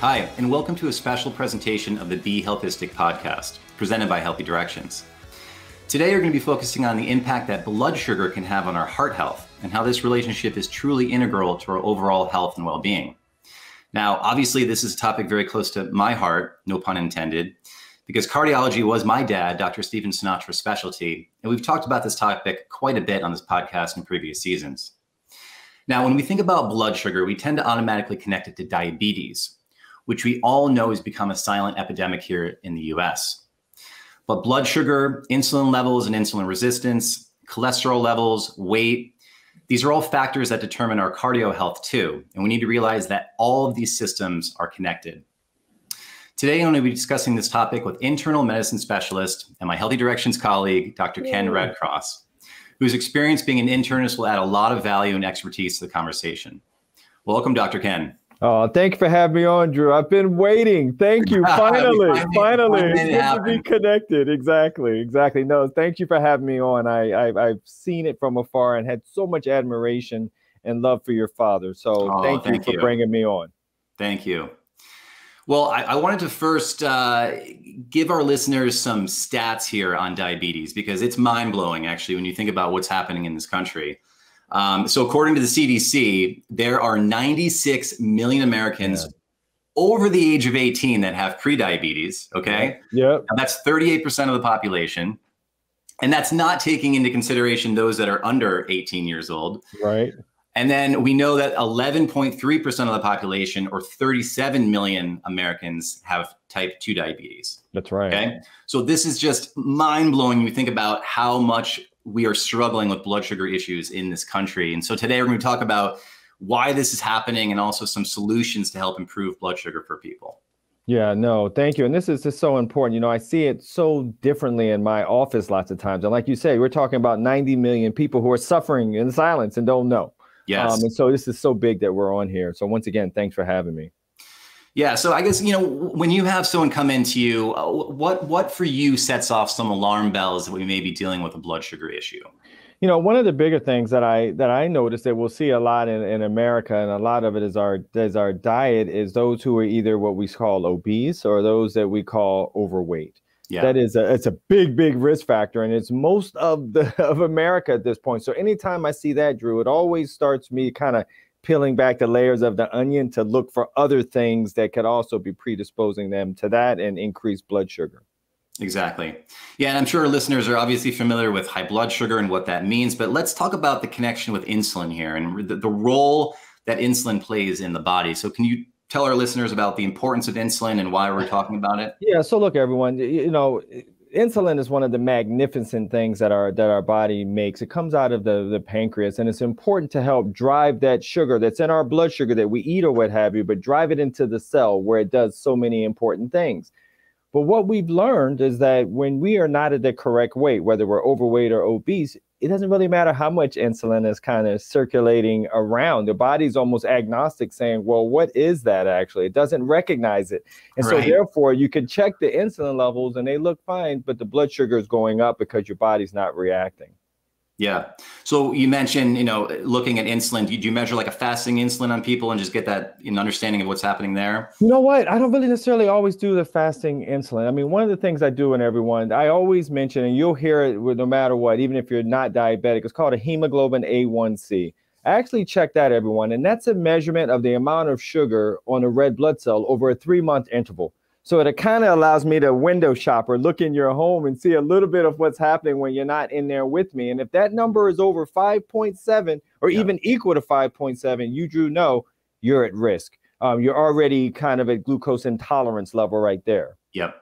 Hi, and welcome to a special presentation of the Be Healthistic podcast, presented by Healthy Directions. Today, we're going to be focusing on the impact that blood sugar can have on our heart health and how this relationship is truly integral to our overall health and well being. Now, obviously, this is a topic very close to my heart, no pun intended, because cardiology was my dad, Dr. Stephen Sinatra's specialty. And we've talked about this topic quite a bit on this podcast in previous seasons. Now, when we think about blood sugar, we tend to automatically connect it to diabetes, which we all know has become a silent epidemic here in the US. But blood sugar, insulin levels and insulin resistance, cholesterol levels, weight, these are all factors that determine our cardio health too. And we need to realize that all of these systems are connected. Today, I'm going to be discussing this topic with internal medicine specialist and my Healthy Directions colleague, Dr. Ken Redcross, whose experience being an internist will add a lot of value and expertise to the conversation. Welcome, Dr. Ken. Oh, thank you for having me on, Drew. I've been waiting. Thank you. Finally, finally, it's good to be connected. Exactly, exactly. No, thank you for having me on. I, I have seen it from afar and had so much admiration and love for your father. So oh, thank, thank, you for bringing me on. Thank you. Well, I, I wanted to first uh, give our listeners some stats here on diabetes because it's mind blowing, actually, when you think about what's happening in this country. Um, so, according to the CDC, there are 96 million Americans yeah. over the age of 18 that have prediabetes. Okay. Yeah. That's 38% of the population. And that's not taking into consideration those that are under 18 years old. Right. And then we know that 11.3% of the population, or 37 million Americans, have type 2 diabetes. That's right. Okay. So this is just mind blowing you think about how much we are struggling with blood sugar issues in this country. And so today we're going to talk about why this is happening and also some solutions to help improve blood sugar for people. Yeah, no, thank you. And this is just so important. You know, I see it so differently in my office lots of times. And like you say, we're talking about 90 million people who are suffering in silence and don't know. Yes. Um, and so this is so big that we're on here. So once again, thanks for having me. Yeah, so I guess you know when you have someone come into you, uh, what what for you sets off some alarm bells that we may be dealing with a blood sugar issue. You know, one of the bigger things that I that I notice that we'll see a lot in, in America, and a lot of it is our is our diet, is those who are either what we call obese or those that we call overweight. Yeah. That is a it's a big, big risk factor. And it's most of the of America at this point. So anytime I see that, Drew, it always starts me kind of peeling back the layers of the onion to look for other things that could also be predisposing them to that and increase blood sugar. Exactly. Yeah, and I'm sure our listeners are obviously familiar with high blood sugar and what that means, but let's talk about the connection with insulin here and the, the role that insulin plays in the body. So, can you tell our listeners about the importance of insulin and why we're talking about it? Yeah, so look, everyone, you know, insulin is one of the magnificent things that our that our body makes. It comes out of the the pancreas, and it's important to help drive that sugar that's in our blood sugar that we eat or what have you, but drive it into the cell where it does so many important things. But what we've learned is that when we are not at the correct weight, whether we're overweight or obese, it doesn't really matter how much insulin is kind of circulating around. The body's almost agnostic, saying, well, what is that actually? It doesn't recognize it. And right. so, therefore, you can check the insulin levels and they look fine, but the blood sugar is going up because your body's not reacting. Yeah. So you mentioned, you know, looking at insulin. Do you measure like a fasting insulin on people and just get that an understanding of what's happening there? You know what? I don't really necessarily always do the fasting insulin. I mean, one of the things I do in everyone, I always mention, and you'll hear it no matter what, even if you're not diabetic, it's called a hemoglobin A1C. I actually check that, everyone, and that's a measurement of the amount of sugar on a red blood cell over a three month interval. So it kind of allows me to window shop or look in your home and see a little bit of what's happening when you're not in there with me. And if that number is over 5.7 or even equal to 5.7, you Drew, know you're at risk. Um, you're already kind of at glucose intolerance level right there. Yep.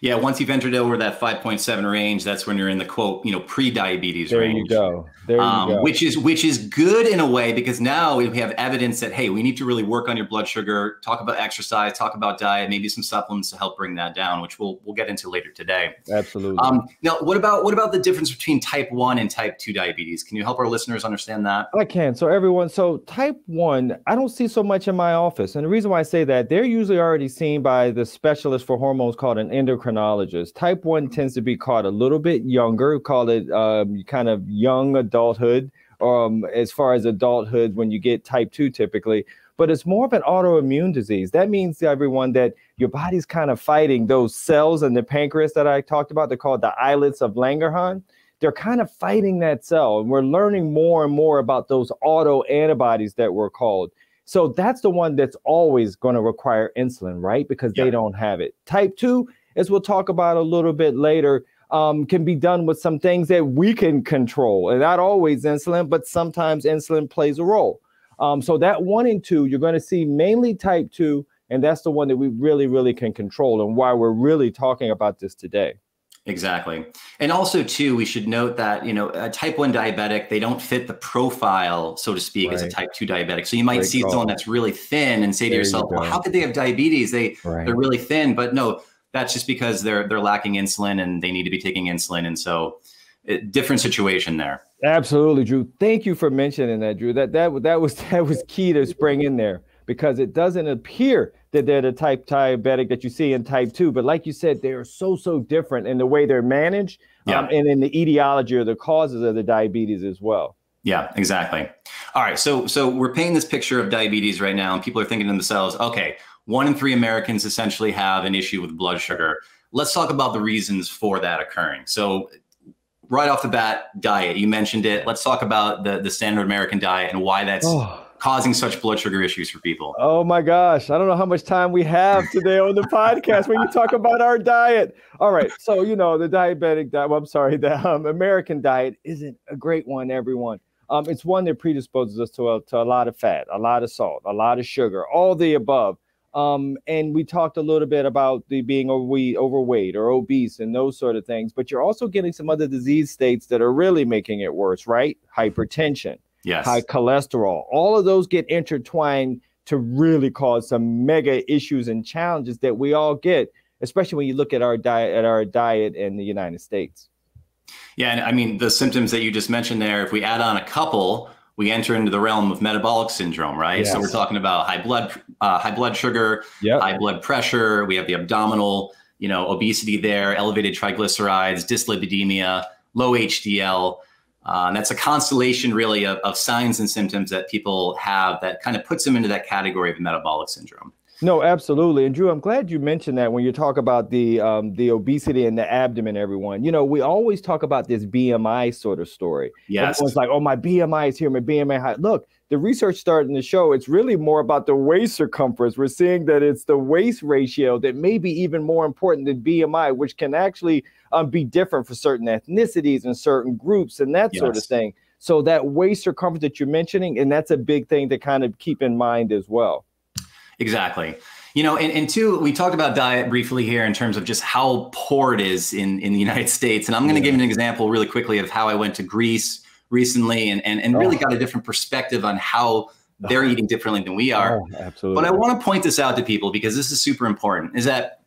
Yeah, once you've entered over that 5.7 range, that's when you're in the quote, you know, pre-diabetes there range. There you go. There you um, go. Which is which is good in a way because now we have evidence that hey, we need to really work on your blood sugar, talk about exercise, talk about diet, maybe some supplements to help bring that down, which we'll we'll get into later today. Absolutely. Um, now, what about what about the difference between type one and type two diabetes? Can you help our listeners understand that? I can. So everyone, so type one, I don't see so much in my office, and the reason why I say that they're usually already seen by the specialist for hormones called an endocrinologist. Type one tends to be caught a little bit younger, call it um, kind of young adulthood um, as far as adulthood when you get type 2 typically but it's more of an autoimmune disease that means to everyone that your body's kind of fighting those cells in the pancreas that i talked about they're called the islets of langerhans they're kind of fighting that cell and we're learning more and more about those auto antibodies that were called so that's the one that's always going to require insulin, right? Because yep. they don't have it. Type 2, as we'll talk about a little bit later, um, can be done with some things that we can control. And not always insulin, but sometimes insulin plays a role. Um, so that one and two, you're going to see mainly type 2. And that's the one that we really, really can control and why we're really talking about this today. Exactly. And also too, we should note that, you know, a type 1 diabetic, they don't fit the profile, so to speak, right. as a type 2 diabetic. So you might Great see call. someone that's really thin and say there to yourself, you well, how could they have diabetes? They right. they're really thin, but no, that's just because they're they're lacking insulin and they need to be taking insulin and so it, different situation there. Absolutely, Drew. Thank you for mentioning that, Drew. That that that was that was key to spring in there because it doesn't appear that they're the type diabetic that you see in type 2 but like you said they are so so different in the way they're managed um, yeah. um, and in the etiology or the causes of the diabetes as well yeah exactly all right so so we're painting this picture of diabetes right now and people are thinking to themselves okay one in three americans essentially have an issue with blood sugar let's talk about the reasons for that occurring so right off the bat diet you mentioned it let's talk about the the standard american diet and why that's oh causing such blood sugar issues for people? Oh my gosh. I don't know how much time we have today on the podcast when you talk about our diet. All right. So, you know, the diabetic diet, well, I'm sorry, the um, American diet isn't a great one, everyone. Um, it's one that predisposes us to a, to a lot of fat, a lot of salt, a lot of sugar, all the above. Um, and we talked a little bit about the being overweight, overweight or obese and those sort of things, but you're also getting some other disease states that are really making it worse, right? Hypertension, yes. high cholesterol. All of those get intertwined to really cause some mega issues and challenges that we all get, especially when you look at our diet at our diet in the United States. Yeah, and I mean the symptoms that you just mentioned there, if we add on a couple, we enter into the realm of metabolic syndrome, right? Yes. So we're talking about high blood uh, high blood sugar, yep. high blood pressure, we have the abdominal, you know, obesity there, elevated triglycerides, dyslipidemia, low HDL. Uh, and that's a constellation really of, of signs and symptoms that people have that kind of puts them into that category of metabolic syndrome. No, absolutely. And Drew, I'm glad you mentioned that when you talk about the um, the obesity and the abdomen, everyone. You know, we always talk about this BMI sort of story. Yes. Everyone's like, oh, my BMI is here, my BMI high. Look, the research starting to show it's really more about the waist circumference. We're seeing that it's the waist ratio that may be even more important than BMI, which can actually um, be different for certain ethnicities and certain groups and that yes. sort of thing. So that waist circumference that you're mentioning, and that's a big thing to kind of keep in mind as well. Exactly. You know, and, and two, we talked about diet briefly here in terms of just how poor it is in, in the United States. And I'm going to yeah. give an example really quickly of how I went to Greece recently and, and, and oh. really got a different perspective on how they're oh. eating differently than we are. Oh, absolutely. But I want to point this out to people because this is super important is that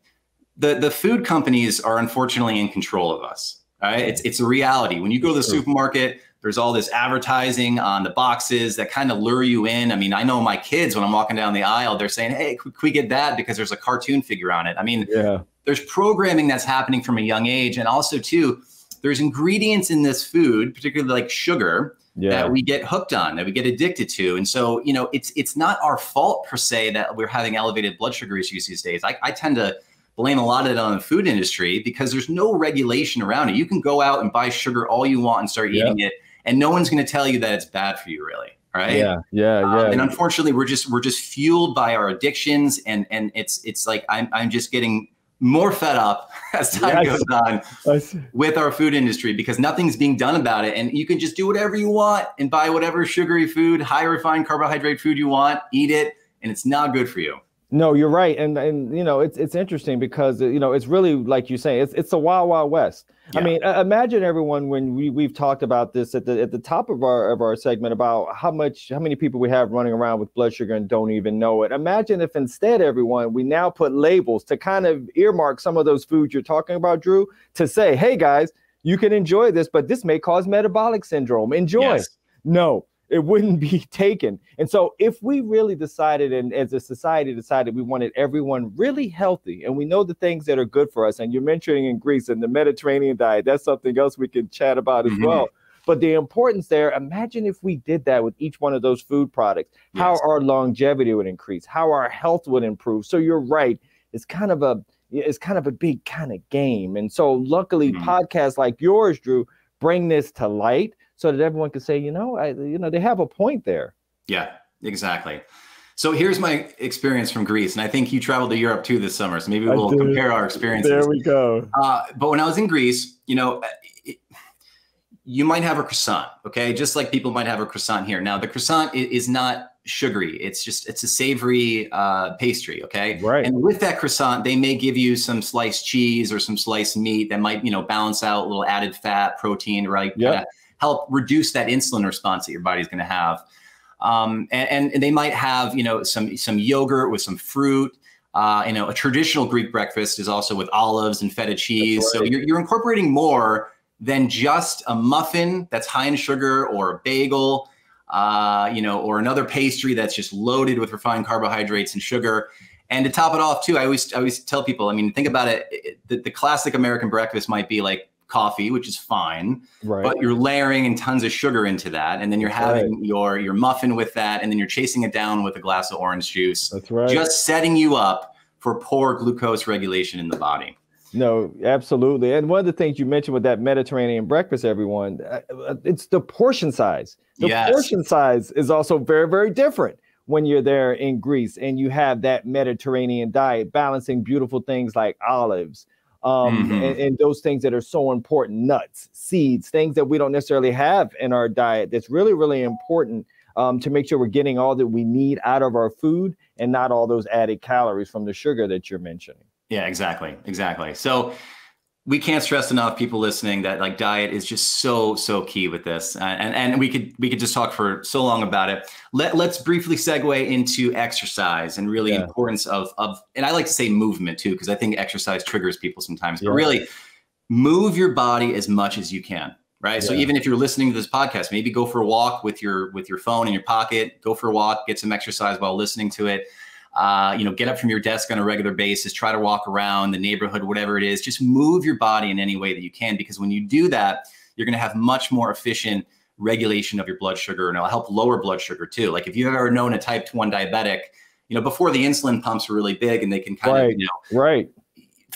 the, the food companies are unfortunately in control of us. Right? It's, it's a reality. When you go to the supermarket, there's all this advertising on the boxes that kind of lure you in. I mean, I know my kids when I'm walking down the aisle, they're saying, "Hey, could we get that?" Because there's a cartoon figure on it. I mean, yeah. there's programming that's happening from a young age, and also too, there's ingredients in this food, particularly like sugar, yeah. that we get hooked on, that we get addicted to. And so, you know, it's it's not our fault per se that we're having elevated blood sugar issues these days. I, I tend to blame a lot of it on the food industry because there's no regulation around it. You can go out and buy sugar all you want and start eating it and no one's going to tell you that it's bad for you really right? Yeah yeah um, yeah. and unfortunately we're just we're just fueled by our addictions and and it's it's like i'm, I'm just getting more fed up as time yes. goes on with our food industry because nothing's being done about it. And you can just do whatever you want and buy whatever sugary food high refined carbohydrate food you want eat it and it's not good for you. No, you're right, and and you know it's it's interesting because you know it's really like you say it's it's a wild wild west. Yeah. I mean, imagine everyone when we we've talked about this at the at the top of our of our segment about how much how many people we have running around with blood sugar and don't even know it. Imagine if instead everyone we now put labels to kind of earmark some of those foods you're talking about, Drew, to say, hey guys, you can enjoy this, but this may cause metabolic syndrome. Enjoy. Yes. No, it wouldn't be taken. And so, if we really decided, and as a society decided, we wanted everyone really healthy, and we know the things that are good for us, and you're mentioning in Greece and the Mediterranean diet, that's something else we can chat about as mm-hmm. well. But the importance there, imagine if we did that with each one of those food products, yes. how our longevity would increase, how our health would improve. So you're right. It's kind of a it's kind of a big kind of game. And so luckily mm-hmm. podcasts like yours, Drew, bring this to light so that everyone can say, you know, I you know, they have a point there. Yeah, exactly. So here's my experience from Greece, and I think you traveled to Europe too this summer. So maybe we'll compare our experiences. There we go. Uh, but when I was in Greece, you know, it, you might have a croissant, okay? Just like people might have a croissant here. Now, the croissant is not sugary. It's just it's a savory uh, pastry, okay? Right. And with that croissant, they may give you some sliced cheese or some sliced meat that might, you know, balance out a little added fat, protein, right? Yeah. Help reduce that insulin response that your body's going to have. Um, and, and, they might have, you know, some some yogurt with some fruit. Uh, you know, a traditional Greek breakfast is also with olives and feta cheese. Right. So you're, you're incorporating more than just a muffin that's high in sugar or a bagel, uh, you know, or another pastry that's just loaded with refined carbohydrates and sugar. And to top it off, too, I always I always tell people, I mean, think about it. it the, the classic American breakfast might be like coffee, which is fine, right. but you're layering in tons of sugar into that, and then you're having right. your your muffin with that, and then you're chasing it down with a glass of orange juice. That's right. Just setting you up for poor glucose regulation in the body. No, absolutely. And one of the things you mentioned with that Mediterranean breakfast, everyone, uh, uh, it's the portion size. The yes. portion size is also very, very different when you're there in Greece and you have that Mediterranean diet, balancing beautiful things like olives, um, mm-hmm. and, and, those things that are so important nuts, seeds, things that we don't necessarily have in our diet. That's really, really important um, to make sure we're getting all that we need out of our food and not all those added calories from the sugar that you're mentioning. Yeah, exactly. Exactly. So, we can't stress enough people listening that like diet is just so so key with this and and we could we could just talk for so long about it Let, let's briefly segue into exercise and really yeah. importance of of and i like to say movement too because i think exercise triggers people sometimes yeah. but really move your body as much as you can right yeah. so even if you're listening to this podcast maybe go for a walk with your with your phone in your pocket go for a walk get some exercise while listening to it uh, you know, get up from your desk on a regular basis, try to walk around the neighborhood, whatever it is. Just move your body in any way that you can, because when you do that, you're going to have much more efficient regulation of your blood sugar, and it'll help lower blood sugar too. Like if you've ever known a type one diabetic, you know, before the insulin pumps were really big, and they can kind right. of, you know, right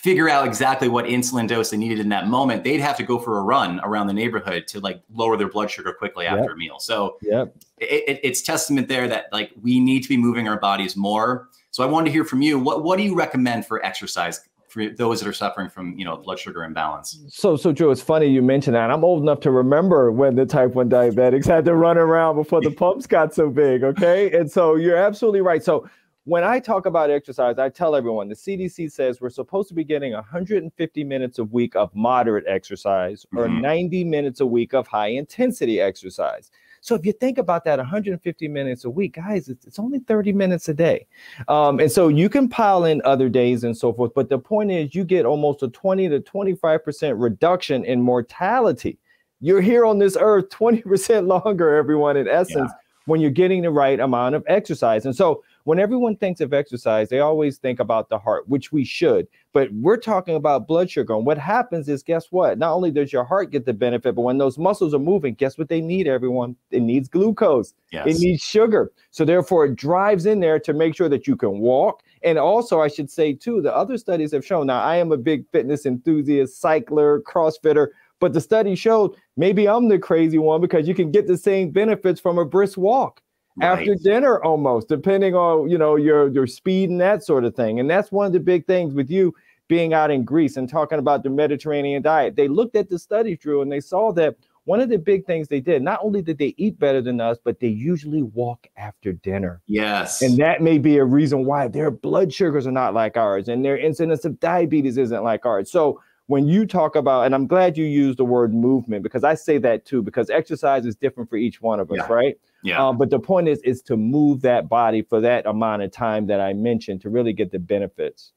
figure out exactly what insulin dose they needed in that moment, they'd have to go for a run around the neighborhood to like lower their blood sugar quickly after yep. a meal. So yep. it, it, it's testament there that like we need to be moving our bodies more. So I wanted to hear from you. What what do you recommend for exercise for those that are suffering from you know blood sugar imbalance? So so Joe, it's funny you mentioned that. I'm old enough to remember when the type one diabetics had to run around before the pumps got so big. Okay, and so you're absolutely right. So when I talk about exercise, I tell everyone the CDC says we're supposed to be getting 150 minutes a week of moderate exercise or mm-hmm. 90 minutes a week of high intensity exercise. So if you think about that 150 minutes a week, guys, it's, it's only 30 minutes a day. Um, and so you can pile in other days and so forth. But the point is, you get almost a 20 to 25% reduction in mortality. You're here on this earth 20% longer, everyone, in essence, yeah. when you're getting the right amount of exercise. And so when everyone thinks of exercise, they always think about the heart, which we should. But we're talking about blood sugar. And what happens is, guess what? Not only does your heart get the benefit, but when those muscles are moving, guess what they need, everyone? It needs glucose, yes. it needs sugar. So therefore, it drives in there to make sure that you can walk. And also, I should say, too, the other studies have shown now, I am a big fitness enthusiast, cycler, CrossFitter. But the study showed maybe I'm the crazy one because you can get the same benefits from a brisk walk right. after dinner almost depending on you know your your speed and that sort of thing and that's one of the big things with you being out in greece and talking about the mediterranean diet they looked at the studies drew and they saw that one of the big things they did not only did they eat better than us but they usually walk after dinner yes and that may be a reason why their blood sugars are not like ours and their incidence of diabetes isn't like ours so when you talk about, and I'm glad you use the word movement because I say that too, because exercise is different for each one of us, yeah. right? Yeah. Um, but the point is, is to move that body for that amount of time that I mentioned to really get the benefits.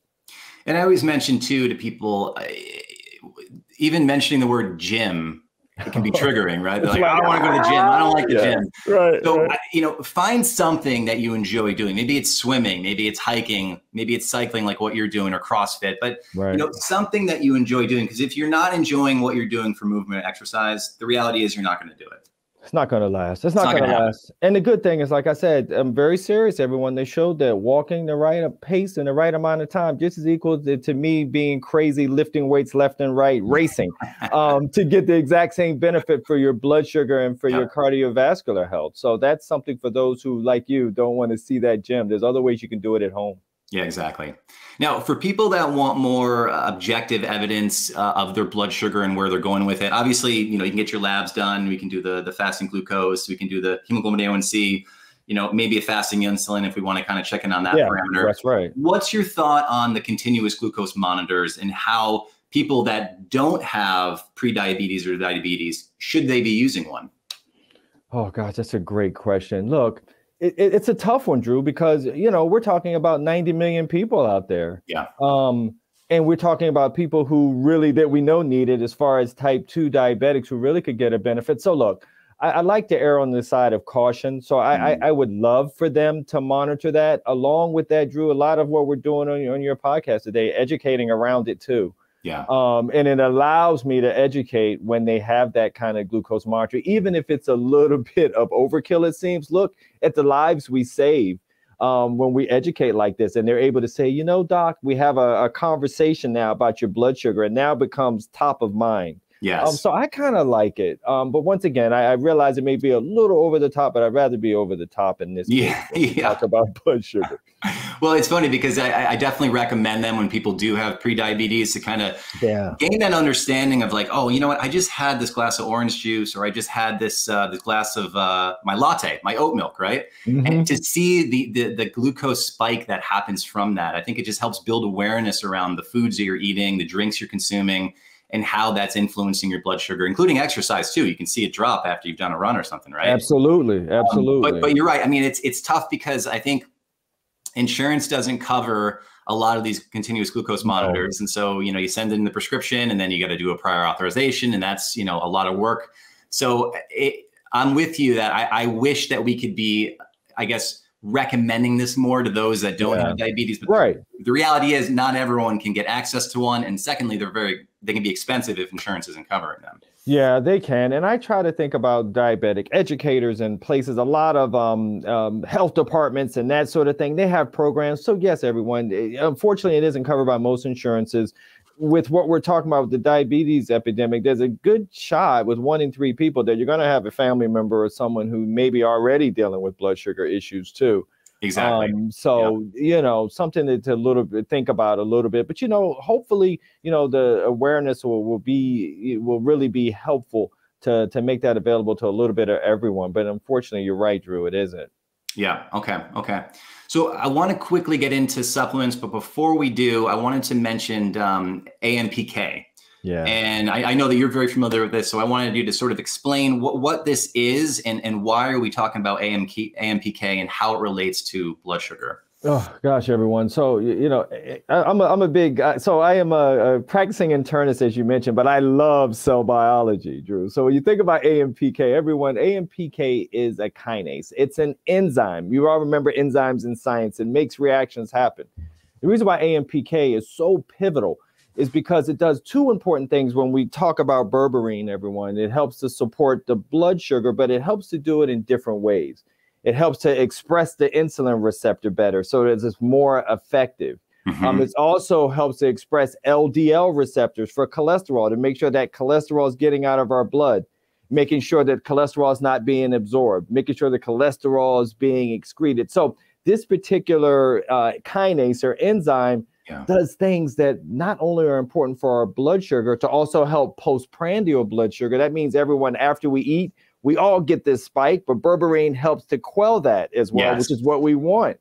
And I always mention too to people, even mentioning the word gym it can be triggering, right? Like, I don't want to go to the gym. I don't like the yeah, gym. Right. So, right. you know, find something that you enjoy doing. Maybe it's swimming, maybe it's hiking, maybe it's cycling, like what you're doing, or CrossFit. But right. you know, something that you enjoy doing. Because if you're not enjoying what you're doing for movement exercise, the reality is you're not going to do it. It's not going to last. It's not, not going to last. And the good thing is, like I said, I'm very serious. Everyone, they showed that walking the right pace in the right amount of time just as equal to, to me being crazy, lifting weights left and right, racing, um, to get the exact same benefit for your blood sugar and for yeah. your cardiovascular health. So that's something for those who, like you, don't want to see that gym. There's other ways you can do it at home. Yeah, exactly. Now, for people that want more uh, objective evidence uh, of their blood sugar and where they're going with it, obviously, you know, you can get your labs done. We can do the the fasting glucose. We can do the hemoglobin A1C. You know, maybe a fasting insulin if we want to kind of check in on that yeah, parameter. That's right. What's your thought on the continuous glucose monitors and how people that don't have pre-diabetes or diabetes should they be using one? Oh gosh, that's a great question. Look it, it's a tough one, Drew, because you know we're talking about 90 million people out there. Yeah. Um, and we're talking about people who really that we know need it, as far as type two diabetics who really could get a benefit. So look, I, I like to err on the side of caution. So I, mm. I, I would love for them to monitor that. Along with that, Drew, a lot of what we're doing on, on your podcast today, educating around it too. Yeah. Um, and it allows me to educate when they have that kind of glucose monitor, even if it's a little bit of overkill, it seems. Look at the lives we save um, when we educate like this, and they're able to say, you know, doc, we have a, a conversation now about your blood sugar, and now becomes top of mind. Yes. Um, so I kind of like it. Um, but once again, I, I, realize it may be a little over the top, but I'd rather be over the top in this. Yeah. yeah. Talk about blood sugar. well, it's funny because I, I, definitely recommend them when people do have pre-diabetes to kind of yeah. gain that understanding of like, oh, you know what? I just had this glass of orange juice, or I just had this uh, this glass of uh, my latte, my oat milk, right? Mm-hmm. And to see the, the the glucose spike that happens from that, I think it just helps build awareness around the foods that you're eating, the drinks you're consuming and how that's influencing your blood sugar, including exercise too. You can see it drop after you've done a run or something, right? Absolutely, absolutely. Um, but but you're right. I mean, it's it's tough because I think insurance doesn't cover a lot of these continuous glucose monitors, and so you know you send in the prescription, and then you got to do a prior authorization, and that's you know a lot of work. So it, I'm with you that I, I wish that we could be, I guess recommending this more to those that don't yeah. have diabetes. But right. The, the, reality is not everyone can get access to one. And secondly, they're very they can be expensive if insurance isn't covering them. Yeah, they can. And I try to think about diabetic educators and places, a lot of um, um, health departments and that sort of thing. They have programs. So, yes, everyone, eh, unfortunately, it isn't covered by most insurances. With what we're talking about with the diabetes epidemic, there's a good shot with one in three people that you're going to have a family member or someone who may be already dealing with blood sugar issues too. Exactly. Um, so you know something to, to little bit think about a little bit, but you know, hopefully, you know, the awareness will, will be will really be helpful to to make that available to a little bit of everyone. But unfortunately, you're right, Drew. It isn't. Yeah. Okay. Okay. So I want to quickly get into supplements, but before we do, I wanted to mention um, AMPK. Yeah. And I, I, know that you're very familiar with this, so I wanted you to sort of explain what, what this is and, and why are we talking about AMK, AMPK and how it relates to blood sugar. Oh gosh, everyone. So you know, eh, eh, I, am a, I'm a big. So I am a, a, practicing internist, as you mentioned, but I love cell biology, Drew. So when you think about AMPK, everyone, AMPK is a kinase. It's an enzyme. You all remember enzymes in science. It makes reactions happen. The reason why AMPK is so pivotal is because it does two important things when we talk about berberine, everyone. It helps to support the blood sugar, but it helps to do it in different ways. It helps to express the insulin receptor better so that it's more effective. Mm-hmm. Um, it also helps to express LDL receptors for cholesterol to make sure that cholesterol is getting out of our blood, making sure that cholesterol is not being absorbed, making sure the cholesterol is being excreted. So, this particular uh, kinase or enzyme yeah. does things that not only are important for our blood sugar to also help postprandial blood sugar. That means everyone after we eat, we all get this spike, but berberine helps to quell that as well, yes. which is what we want.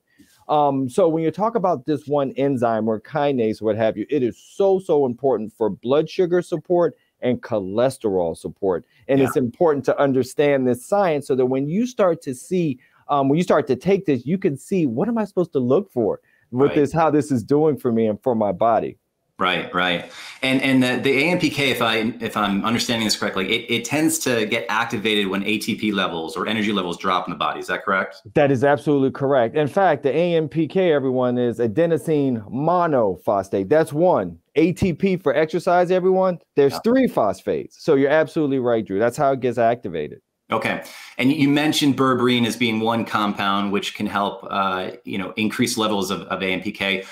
Um, so when you talk about this one enzyme or kinase, what have you, it is so so important for blood sugar support and cholesterol support. And yeah. it's important to understand this science so that when you start to see, um, when you start to take this, you can see what am I supposed to look for? With right. this how this is doing for me and for my body Right, right, and and the, the AMPK, if I if I'm understanding this correctly, it, it tends to get activated when ATP levels or energy levels drop in the body. Is that correct? That is absolutely correct. In fact, the AMPK, everyone, is adenosine monophosphate. That's one. ATP for exercise, everyone. There's yeah. three phosphates. So you're absolutely right, Drew. That's how it gets activated. Okay, and you mentioned berberine as being one compound which can help, uh, you know, increase levels of, of AMPK.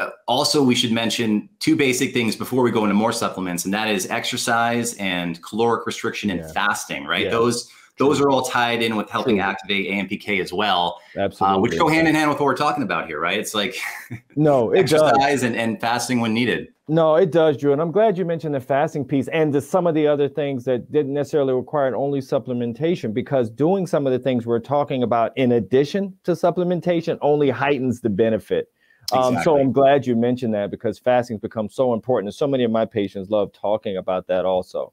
Uh, also, we should mention two basic things before we go into more supplements, and that is exercise and caloric restriction and yeah. fasting. Right? Yeah. Those those are all tied in with helping True. activate AMPK as well. Absolutely. Uh, which go hand in hand with what we're talking about here, right? It's like no, it exercise and, and fasting when needed. No, it does, Drew. And I'm glad you mentioned the fasting piece and the, some of the other things that didn't necessarily require only supplementation, because doing some of the things we're talking about in addition to supplementation only heightens the benefit. Exactly. Um, so I'm glad you mentioned that because fasting's become so important. And so many of my patients love talking about that also.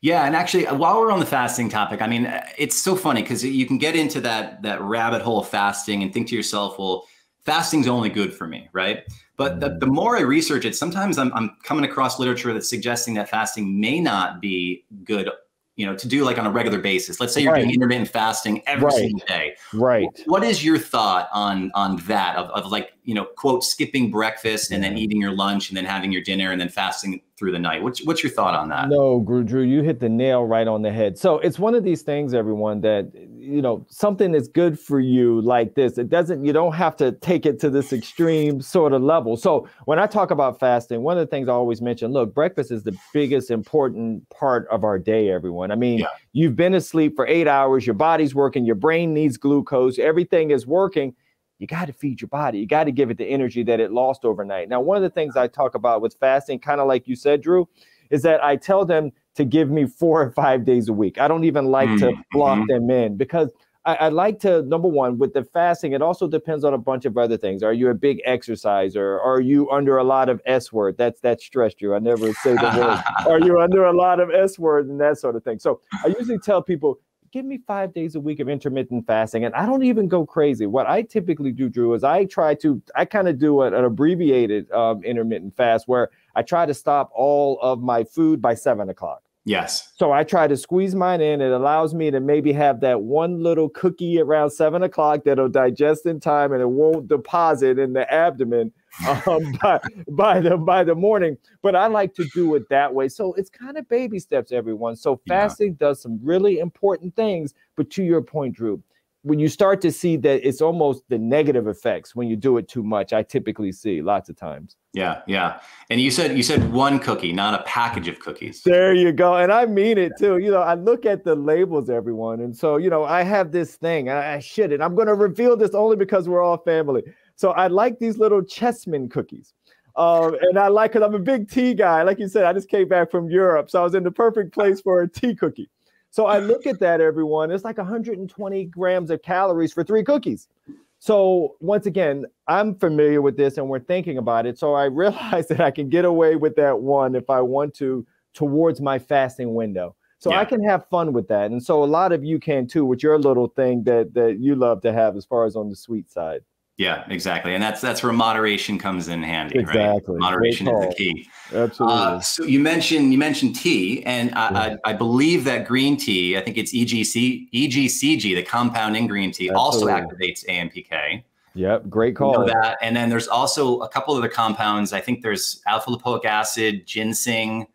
Yeah, and actually, uh, while we're on the fasting topic, I mean, uh, it's so funny because you can get into that that rabbit hole of fasting and think to yourself, well, fasting's only good for me, right? But the, the more I research it, sometimes I'm, I'm coming across literature that's suggesting that fasting may not be good you know, to do like on a regular basis. Let's say you're right. doing intermittent fasting every right. single day. Right. What is your thought on on that of, of like, you know, quote, skipping breakfast and then eating your lunch and then having your dinner and then fasting through the night? What's what's your thought on that? No, Drew, you hit the nail right on the head. So it's one of these things, everyone, that you know, something that's good for you like this. It doesn't, you don't have to take it to this extreme sort of level. So when I talk about fasting, one of the things I always mention, look, breakfast is the biggest important part of our day, everyone. I mean, yeah. you've been asleep for eight hours, your body's working, your brain needs glucose, everything is working you got to feed your body. You got to give it the energy that it lost overnight. Now, one of the things I talk about with fasting, kind of like you said, Drew, is that I tell them to give me four or five days a week. I don't even like mm-hmm. to block them in because I, I, like to number one with the fasting. It also depends on a bunch of other things. Are you a big exerciser? Are you under a lot of S word? That's that stressed you. I never say the word. Are you under a lot of S word and that sort of thing? So I usually tell people give me five days a week of intermittent fasting. And I don't even go crazy. What I typically do, Drew, is I try to, I kind of do an, an abbreviated um, intermittent fast where I try to stop all of my food by seven o'clock. Yes. So I try to squeeze mine in. It allows me to maybe have that one little cookie around seven o'clock that'll digest in time and it won't deposit in the abdomen um, by, by the by the morning. But I like to do it that way. So it's kind of baby steps, everyone. So fasting yeah. does some really important things. But to your point, Drew, when you start to see that it's almost the negative effects when you do it too much, I typically see lots of times. Yeah, yeah. And you said you said one cookie, not a package of cookies. There you go. And I mean it too. You know, I look at the labels, everyone. And so, you know, I have this thing. I, I shit it. I'm going to reveal this only because we're all family. So I like these little chessmen cookies. Um, and I like because I'm a big tea guy. Like you said, I just came back from Europe. So I was in the perfect place for a tea cookie. So I look at that, everyone. It's like 120 grams of calories for three cookies. So once again, I'm familiar with this and we're thinking about it. So I realized that I can get away with that one if I want to towards my fasting window. So yeah. I can have fun with that. And so a lot of you can too with your little thing that that you love to have as far as on the sweet side. Yeah, exactly, and that's that's where moderation comes in handy. Exactly, right? moderation is the key. Absolutely. Uh, so you mentioned you mentioned tea, and I, yeah. I, I, believe that green tea. I think it's EGC EGCG, the compound in green tea, Absolutely. also activates AMPK. Yep, great call. You know that, and then there's also a couple other compounds. I think there's alpha lipoic acid, ginseng,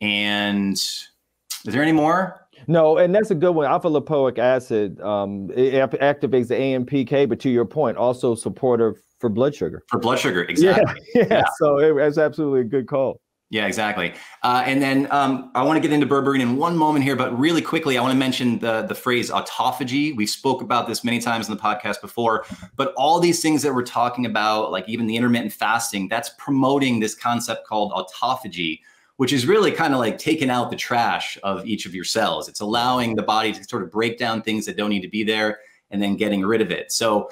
and is there any more? No, and that's a good one. Alpha lipoic acid um, it activates the AMPK, but to your point, also supportive for blood sugar. For blood sugar, exactly. Yeah, yeah. yeah. so it, it's absolutely a good call. Yeah, exactly. Uh, and then um, I want to get into berberine in one moment here, but really quickly, I want to mention the the phrase autophagy. We've spoke about this many times in the podcast before, but all these things that we're talking about, like even the intermittent fasting, that's promoting this concept called autophagy, which is really kind of like taking out the trash of each of your cells. It's allowing the body to sort of break down things that don't need to be there and then getting rid of it. So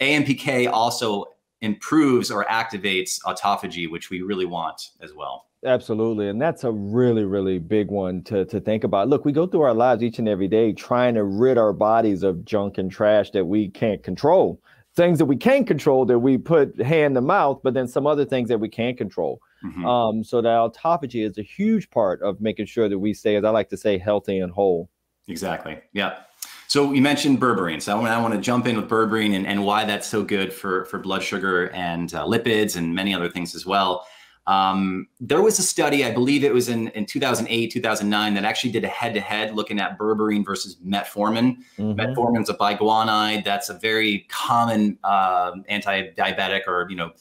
AMPK also improves or activates autophagy, which we really want as well. Absolutely. And that's a really, really big one to, to think about. Look, we go through our lives each and every day trying to rid our bodies of junk and trash that we can't control. Things that we can control that we put hand to mouth, but then some other things that we can't control. Mm-hmm. Um, so that autophagy is a huge part of making sure that we stay, as I like to say, healthy and whole. Exactly. Yeah. So you mentioned berberine. So I want to jump in with berberine and, and why that's so good for, for blood sugar and uh, lipids and many other things as well. Um, there was a study, I believe it was in, in 2008, 2009, that actually did a head to head looking at berberine versus metformin. Mm-hmm. Metformin is a biguanide. That's a very common uh, anti diabetic or, you know,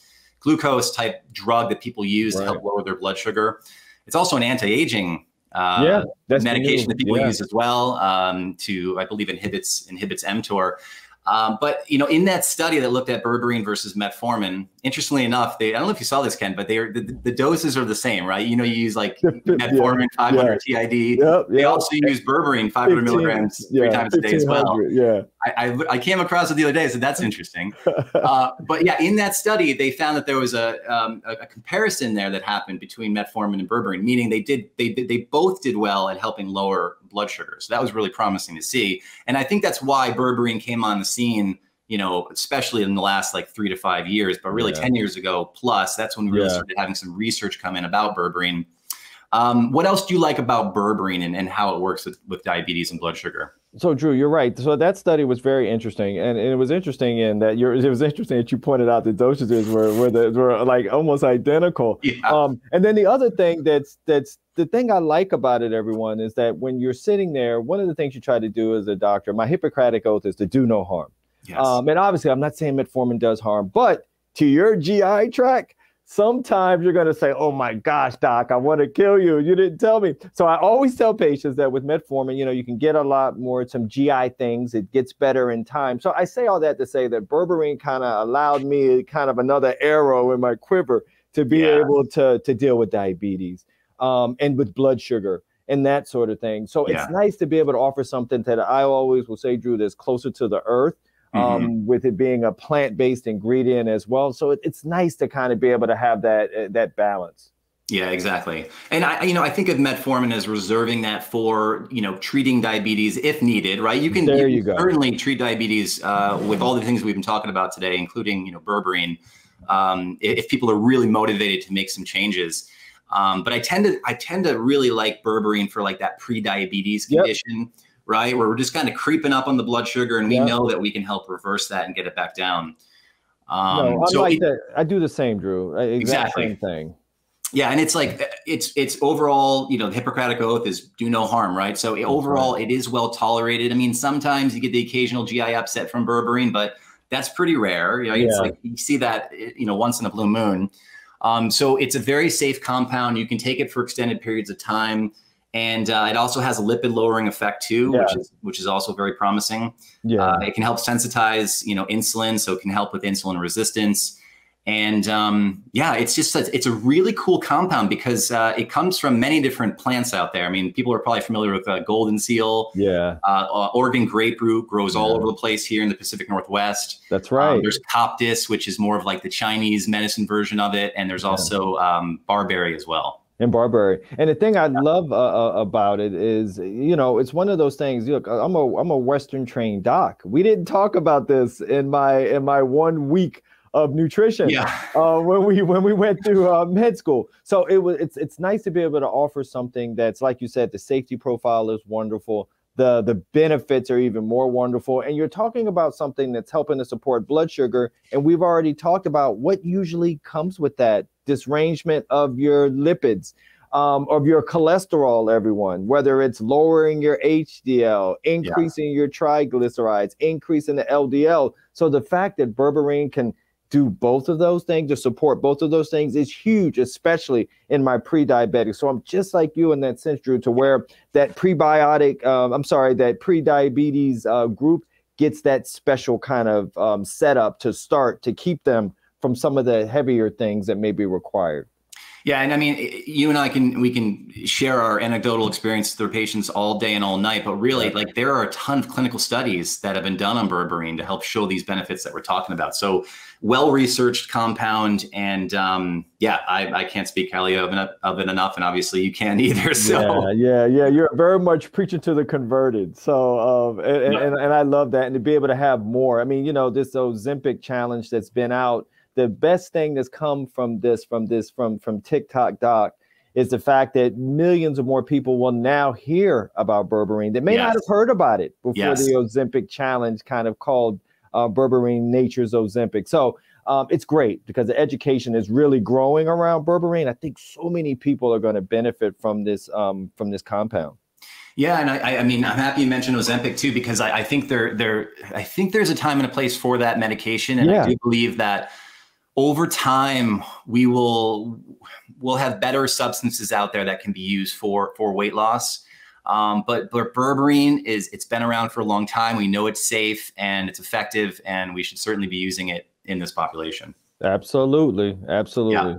glucose type drug that people use right. to help lower their blood sugar. It's also an anti aging uh, yeah, medication that people yeah. use as well um, to, I believe, inhibits inhibits mTOR. Um, but you know, in that study that looked at berberine versus metformin, interestingly enough, they I don't know if you saw this, Ken, but they are the, the doses are the same, right? You know, you use like metformin yeah, 500 yeah. TID. Yep, they also use berberine 500 15, milligrams three yeah, times a day as well. Yeah, I, I, I, came across it the other day, I said, that's interesting. uh, but yeah, in that study, they found that there was a, um, a, a comparison there that happened between metformin and berberine, meaning they did they they both did well at helping lower blood sugar. So that was really promising to see, and I think that's why berberine came on the scene you know, especially in the last like three to five years, but really yeah. 10 years ago plus, that's when we really yeah. started having some research come in about berberine. Um, what else do you like about berberine and, and how it works with, with diabetes and blood sugar? So Drew, you're right. So that study was very interesting, and, and it was interesting in that you're. It was interesting that you pointed out the dosages were were the, were like almost identical. Yeah. Um, and then the other thing that's that's the thing I like about it, everyone, is that when you're sitting there, one of the things you try to do as a doctor, my Hippocratic oath is to do no harm. Yes. Um, and obviously, I'm not saying metformin does harm, but to your GI tract, sometimes you're going to say, "Oh my gosh, doc, I want to kill you. You didn't tell me." So I always tell patients that with metformin, you know, you can get a lot more some GI things. It gets better in time. So I say all that to say that berberine kind of allowed me kind of another arrow in my quiver to be yeah. able to to deal with diabetes um, and with blood sugar and that sort of thing. So yeah. it's nice to be able to offer something that I always will say, Drew, that's closer to the earth mm-hmm. um, with it being a plant-based ingredient as well. So it, it's nice to kind of be able to have that uh, that balance. Yeah, exactly. And I, you know, I think of metformin as reserving that for, you know, treating diabetes if needed, right? You can, you, you go. certainly treat diabetes uh, with all the things we've been talking about today, including, you know, berberine, um, if people are really motivated to make some changes. Um, but I tend to, I tend to really like berberine for like that pre-diabetes condition. Yep right? Where we're just kind of creeping up on the blood sugar, and we yeah. know that we can help reverse that and get it back down. Um, no, I so like it, that. I do the same, Drew. Exact exactly. same thing. Yeah, and it's like it's it's overall, you know, the Hippocratic oath is do no harm, right? So overall, it is well tolerated. I mean, sometimes you get the occasional GI upset from berberine, but that's pretty rare. You know, yeah. like you see that you know once in a blue moon. Um, so it's a very safe compound. You can take it for extended periods of time and uh, it also has a lipid lowering effect too, yeah. which is which is also very promising. Yeah, uh, it can help sensitize you know insulin, so it can help with insulin resistance. And um, yeah, it's just a, it's a really cool compound because uh, it comes from many different plants out there. I mean, people are probably familiar with uh, golden seal. Yeah, uh, Oregon grape root grows yeah. all over the place here in the Pacific Northwest. That's right. Um, there's coptis, which is more of like the Chinese medicine version of it, and there's also yeah. um, barberry as well in Barberry. And the thing I love uh, uh, about it is, you know, it's one of those things. Look, I'm a I'm a Western trained doc. We didn't talk about this in my in my one week of nutrition yeah. uh, when we when we went through uh, med school. So it was it's it's nice to be able to offer something that's like you said, the safety profile is wonderful. The the benefits are even more wonderful. And you're talking about something that's helping to support blood sugar. And we've already talked about what usually comes with that disarrangement of your lipids, um, of your cholesterol, everyone, whether it's lowering your HDL, increasing yeah. your triglycerides, increasing the LDL. So the fact that berberine can do both of those things to support both of those things is huge, especially in my pre-diabetic. So I'm just like you in that sense, Drew, to where that prebiotic, um, I'm sorry, that pre-diabetes uh, group gets that special kind of um, setup to start to keep them from some of the heavier things that may be required. Yeah, and I mean, you and I can we can share our anecdotal experience with our patients all day and all night, but really, like there are a ton of clinical studies that have been done on berberine to help show these benefits that we're talking about. So, well researched compound, and um, yeah, I, I can't speak highly of it, of it enough, and obviously you can't either. So yeah, yeah, yeah, you're very much preaching to the converted. So, um, and, yeah. and, and I love that, and to be able to have more. I mean, you know, this Ozempic challenge that's been out the best thing that's come from this, from this, from from TikTok Doc, is the fact that millions of more people will now hear about berberine that may yes. not have heard about it before yes. the Ozempic challenge kind of called uh, berberine nature's Ozempic. So um, it's great because the education is really growing around berberine. I think so many people are going to benefit from this um, from this compound. Yeah, and I, I mean, I'm happy you mentioned Ozempic too because I, I think there, there, I think there's a time and a place for that medication, and yeah. I do believe that over time we will we'll have better substances out there that can be used for for weight loss. Um, but but berberine is it's been around for a long time. We know it's safe and it's effective, and we should certainly be using it in this population. Absolutely, absolutely. Yeah.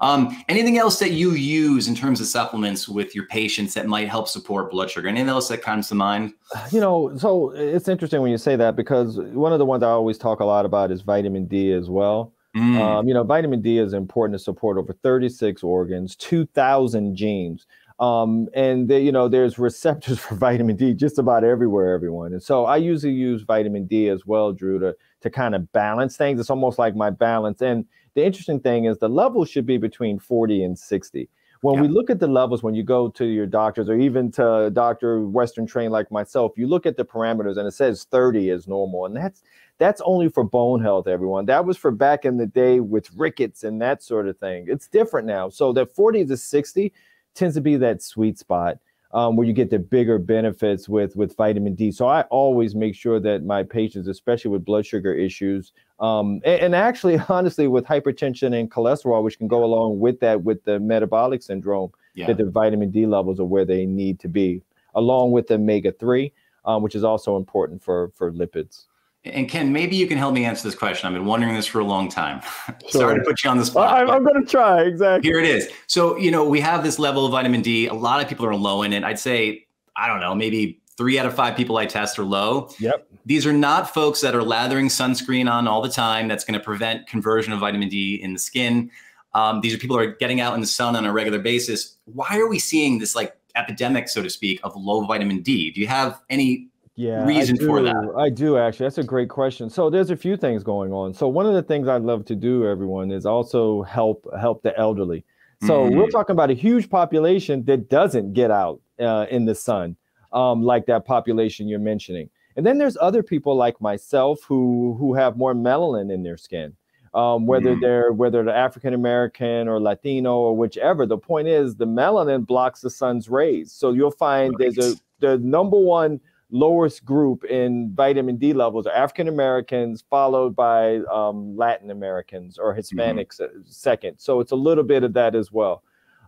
Um, anything else that you use in terms of supplements with your patients that might help support blood sugar? Anything else that comes to mind? You know, so it's interesting when you say that because one of the ones I always talk a lot about is vitamin D as well. Mm. Um, you know, vitamin D is important to support over 36 organs, 2,000 genes. Um, and the, you know, there's receptors for vitamin D just about everywhere, everyone. And so I usually use vitamin D as well, Drew, to to kind of balance things. It's almost like my balance. And the interesting thing is the level should be between 40 and 60. When yeah. we look at the levels, when you go to your doctors or even to a doctor Western trained like myself, you look at the parameters and it says 30 is normal. And that's that's only for bone health, everyone. That was for back in the day with rickets and that sort of thing. It's different now. So that 40 to 60 tends to be that sweet spot um, where you get the bigger benefits with with vitamin D. So I always make sure that my patients, especially with blood sugar issues, um, and, and, actually, honestly, with hypertension and cholesterol, which can go along with that with the metabolic syndrome, yeah. that the vitamin D levels are where they need to be, along with the omega three, um, which is also important for for lipids. And Ken, maybe you can help me answer this question. I've been wondering this for a long time. Sure. Sorry to put you on the spot. I'm, I'm going to try. Exactly. Here it is. So, you know, we have this level of vitamin D. A lot of people are low in it. I'd say, I don't know, maybe three out of five people I test are low. Yep. These are not folks that are lathering sunscreen on all the time. That's going to prevent conversion of vitamin D in the skin. Um, these are people who are getting out in the sun on a regular basis. Why are we seeing this like epidemic, so to speak, of low vitamin D? Do you have any yeah, reason for that? I do actually. That's a great question. So there's a few things going on. So one of the things I'd love to do, everyone, is also help help the elderly. So mm-hmm. we're talking about a huge population that doesn't get out uh, in the sun, um, like that population you're mentioning. And then there's other people like myself who who have more melanin in their skin. Um, whether mm-hmm. they're whether they're African American or Latino or whichever. The point is the melanin blocks the sun's rays. So you'll find right. there's a the number one lowest group in vitamin D levels are African Americans, followed by um, Latin Americans or mm-hmm. Hispanics mm-hmm. second. So it's a little bit of that as well.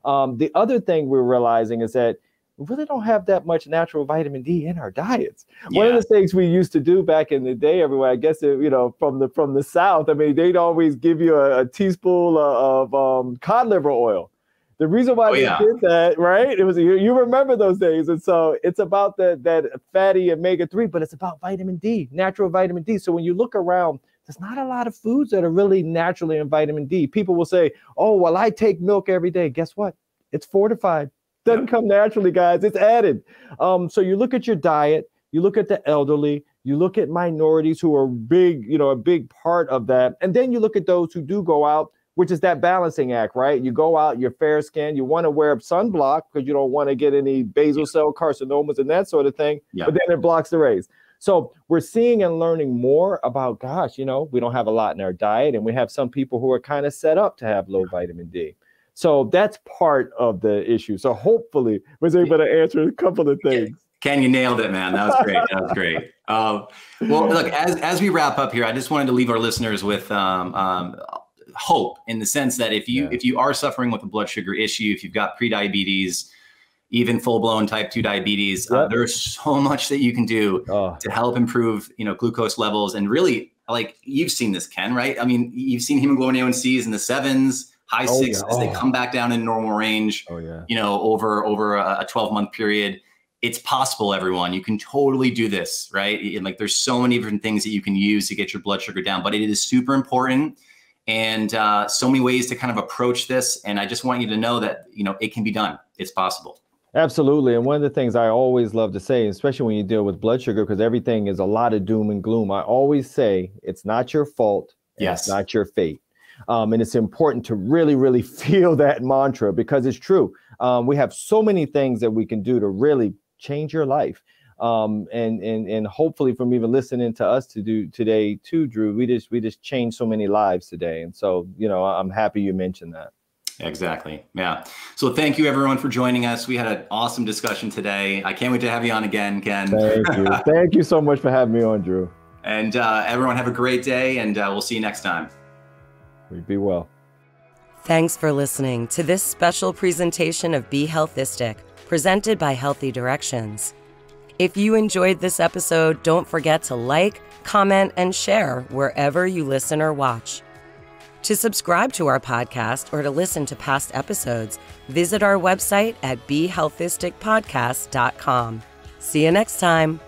Um, the other thing we're realizing is that we really don't have that much natural vitamin D in our diets. Yeah. One of the things we used to do back in the day, everywhere, I guess, it, you know, from the from the South, I mean, they'd always give you a, a teaspoon of, of um, cod liver oil the reason why oh, they yeah. did that, right? It was you, you remember those days, and so it's about that that fatty omega three, but it's about vitamin D, natural vitamin D. So when you look around, there's not a lot of foods that are really naturally in vitamin D. People will say, "Oh, well, I take milk every day." Guess what? It's fortified. Doesn't yep. come naturally, guys. It's added. Um, so you look at your diet, you look at the elderly, you look at minorities who are big, you know, a big part of that, and then you look at those who do go out which is that balancing act, right? You go out, you're fair skinned, you want to wear sunblock because you don't want to get any basal cell carcinomas and that sort of thing, yeah. but then it blocks the rays. So we're seeing and learning more about, gosh, you know, we don't have a lot in our diet, and we have some people who are kind of set up to have low vitamin D. So that's part of the issue. So hopefully, was able to answer a couple of things. Ken, you nailed it, man. That was great. That was great. Um, well, look, as as we wrap up here, I just wanted to leave our listeners with um, um, hope in the sense that if you yeah. if you are suffering with a blood sugar issue, if you've got prediabetes, even full blown type two diabetes, uh, yep. uh, there's so much that you can do oh. to help improve you know glucose levels and really like you've seen this Ken right? I mean you've seen hemoglobin A1Cs in the sevens, high oh, sixes. Yeah. Oh. They come back down in normal range. Oh yeah. You know over over a 12 month period. It's possible, everyone. You can totally do this, right? And like, there's so many different things that you can use to get your blood sugar down, but it is super important and uh, so many ways to kind of approach this. And I just want you to know that you know it can be done. It's possible. Absolutely. And one of the things I always love to say, especially when you deal with blood sugar, because everything is a lot of doom and gloom, I always say it's not your fault. Yes. It's not your fate. Um, and it's important to really, really feel that mantra because it's true. Um, we have so many things that we can do to really change your life. Um, and and and hopefully from even listening to us to do today too, Drew, we just we just changed so many lives today. And so, you know, I'm happy you mentioned that. Exactly. Yeah. So thank you everyone for joining us. We had an awesome discussion today. I can't wait to have you on again, Ken. Thank you. thank you so much for having me on, Drew. And uh, everyone have a great day, and uh, we'll see you next time. Be well. Thanks for listening to this special presentation of Be Healthistic, presented by Healthy Directions. If you enjoyed this episode, don't forget to like, comment, and share wherever you listen or watch. To subscribe to our podcast or to listen to past episodes, visit our website at BeHealthisticPodcast.com. See you next time.